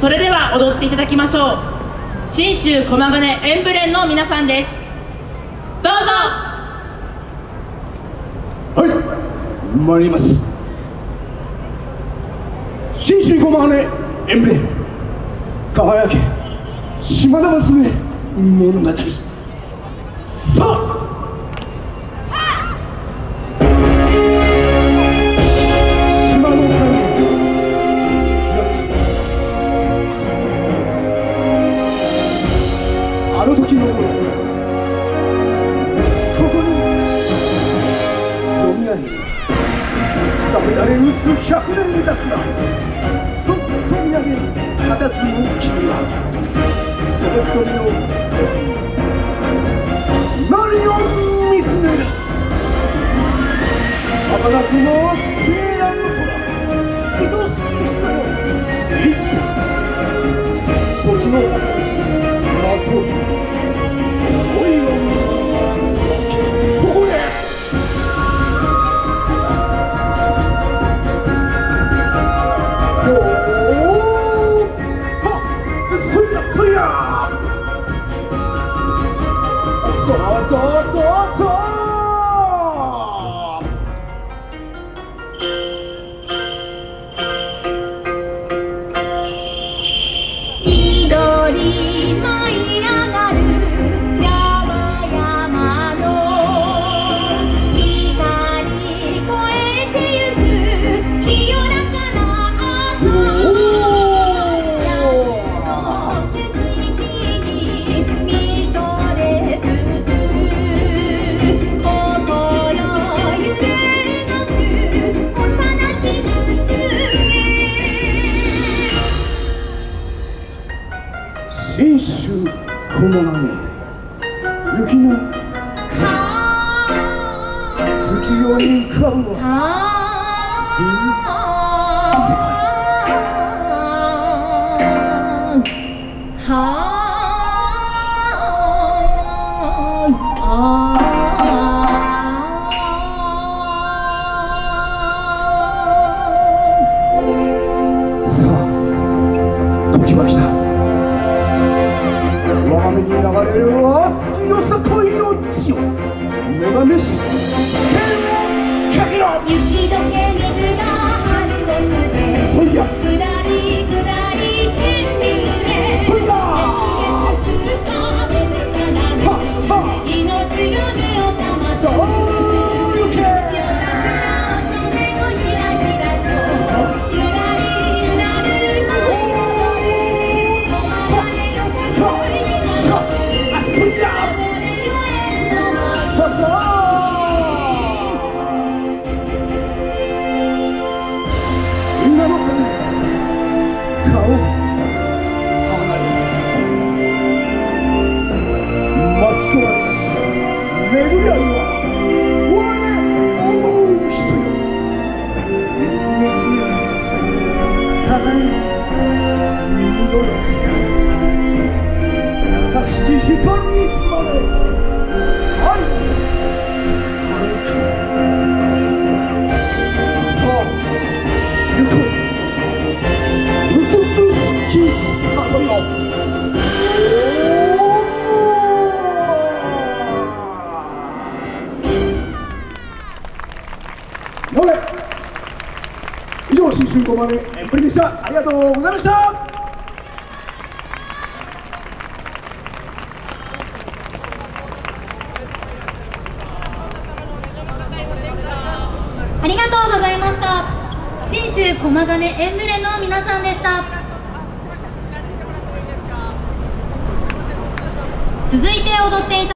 それでは踊っていただきましょう。信州駒ヶ根エンブレンの皆さんです。どうぞ。はい参ります。信州駒ヶ根エンブレン。輝け島田娘物語。さあさめられ打つ百年桜そっと見上げ佇む君は。その瞳の何を見つめる。儚くも西安の空愛しき人よいつか時の風し待とうそうそ信州駒ヶ根雪の月夜に浮かぶわれる熱きよさと命を。目覚めし。天をかけろ顔離れ待ち焦がれし巡り合うは我思う人よ命に互い緑つや優しき光に包まれ以上新春5番目エンプリでした。ありがとうございました。ありがとうございました。信州駒ヶ根エンブレの皆さんでした。続いて踊っていた